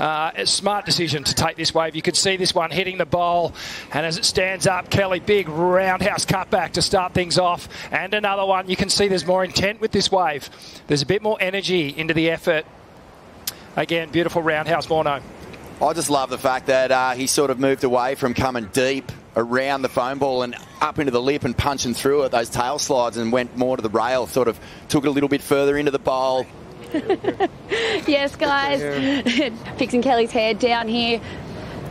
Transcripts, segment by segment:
uh, a smart decision to take this wave. You could see this one hitting the bowl, and as it stands up, Kelly, big roundhouse cutback to start things off, and another one. You can see there's more intent with this wave. There's a bit more energy into the effort. Again, beautiful roundhouse, Morneau. I just love the fact that uh, he sort of moved away from coming deep around the foam ball and up into the lip and punching through it, those tail slides, and went more to the rail, sort of took it a little bit further into the bowl. yes, guys. Fixing Kelly's hair down here.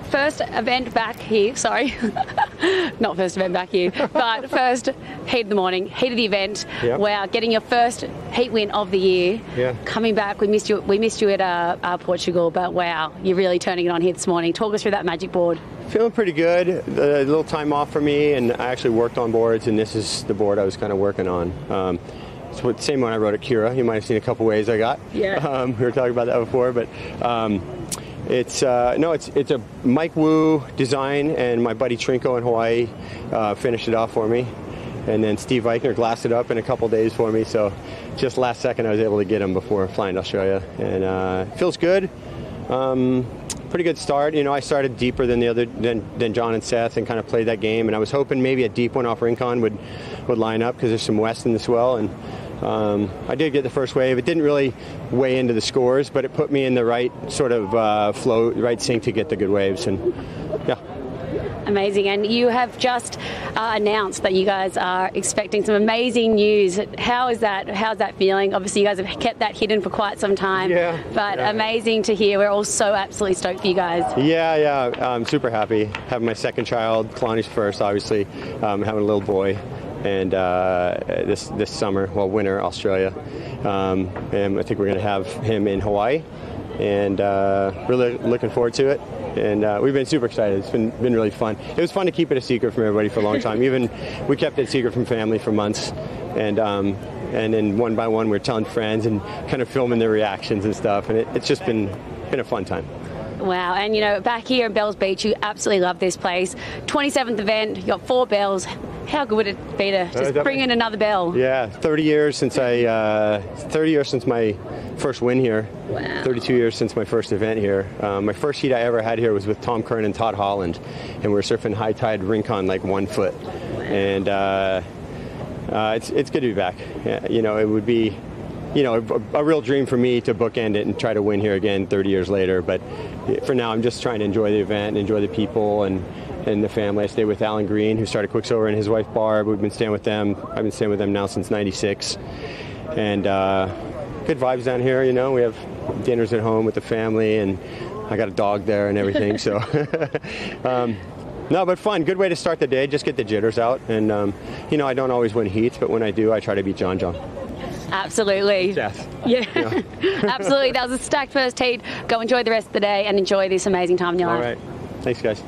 First event back here, sorry. Not first event back here, but first heat of the morning, heat of the event. Yep. Wow, getting your first heat win of the year. Yeah. Coming back, we missed you. We missed you at uh, uh, Portugal, but wow, you're really turning it on here this morning. Talk us through that magic board. Feeling pretty good. A little time off for me, and I actually worked on boards, and this is the board I was kind of working on. Um, it's what same one I wrote at Kirra. You might have seen a couple ways I got. Yeah. Um, we were talking about that before, but um, it's uh, no, it's it's a Mike Wu design, and my buddy Trinko in Hawaii uh, finished it off for me, and then Steve Eichner glassed it up in a couple days for me. So just last second, I was able to get him before flying to Australia, and uh, feels good. Um, pretty good start. You know, I started deeper than the other than, than John and Seth, and kind of played that game. And I was hoping maybe a deep one off Rincon would would line up because there's some west in the swell. And um, I did get the first wave. It didn't really weigh into the scores, but it put me in the right sort of uh, flow, right sink to get the good waves. And yeah. Amazing. And you have just uh, announced that you guys are expecting some amazing news. How is that? How's that feeling? Obviously, you guys have kept that hidden for quite some time. Yeah, But yeah. amazing to hear. We're all so absolutely stoked for you guys. Yeah, yeah, I'm super happy. Having my second child, Kalani's first, obviously, um, having a little boy, and uh, this this summer, well, winter, Australia, um, and I think we're going to have him in Hawaii, and uh, really looking forward to it. And uh, we've been super excited. It's been been really fun. It was fun to keep it a secret from everybody for a long time. Even we kept it a secret from family for months, and. Um, and then one by one, we're telling friends and kind of filming their reactions and stuff, and it, it's just been been a fun time. Wow. And you know, back here in Bells Beach, you absolutely love this place. 27th event, you got four bells. How good would it be to just that- bring in another bell? Yeah, 30 years since I, uh, 30 years since my first win here. Wow. 32 years since my first event here. Um, my first heat I ever had here was with Tom Curren and Todd Holland, and we were surfing high tide Rincon like one foot, wow. and uh, uh, it's it's good to be back. Yeah, you know, it would be. You know, a, a real dream for me to bookend it and try to win here again 30 years later. But for now, I'm just trying to enjoy the event, and enjoy the people, and and the family. I stay with Alan Green, who started Quiksilver, and his wife Barb. We've been staying with them. I've been staying with them now since '96, and uh, good vibes down here. You know, we have dinners at home with the family, and I got a dog there and everything. so, um, no, but fun. Good way to start the day. Just get the jitters out, and um, you know, I don't always win heats, but when I do, I try to beat John John. Absolutely. Seth. Yeah, absolutely. That was a stacked first heat. Go enjoy the rest of the day and enjoy this amazing time in your life. All right. Thanks, guys.